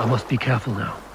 I must be careful now.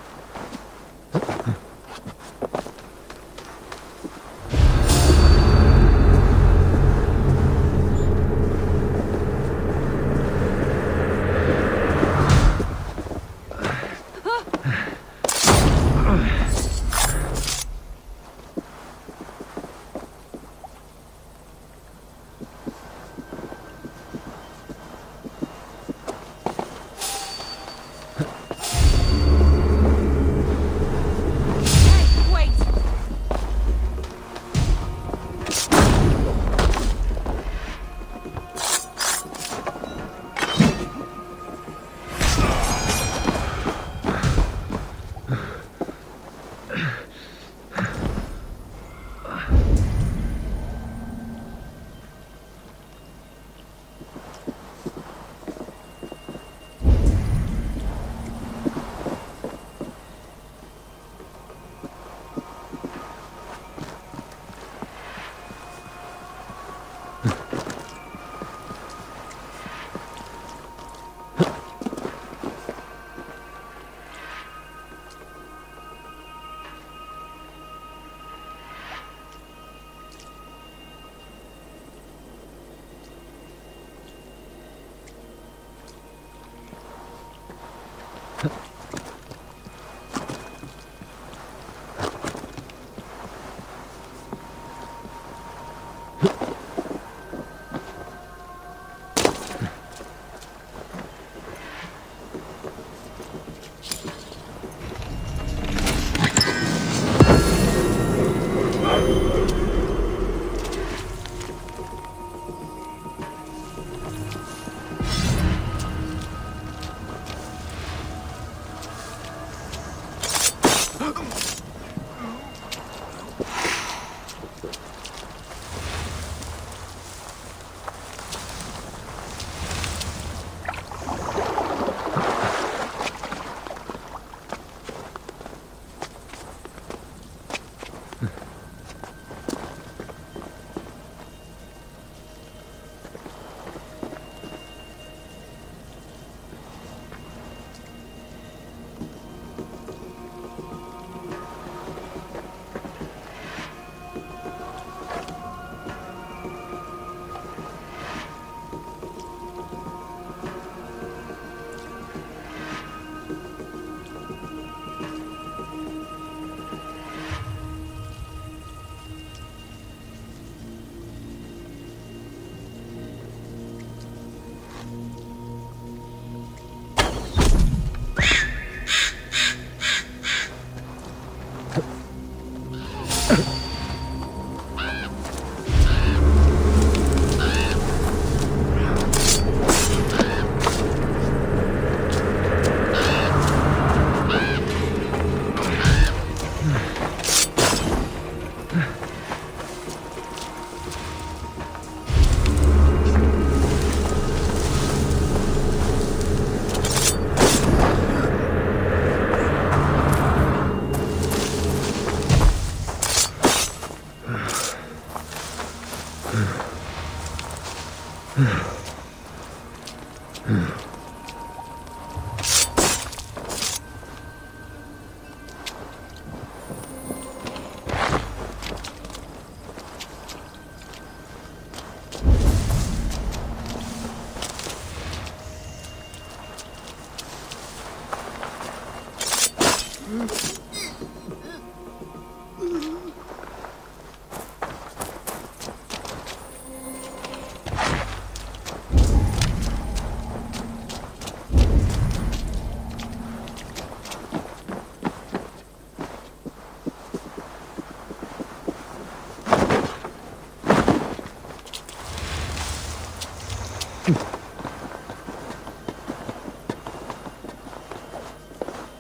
Mm-hmm.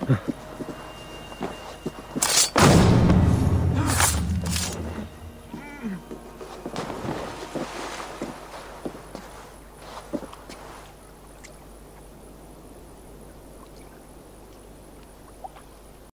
Huh.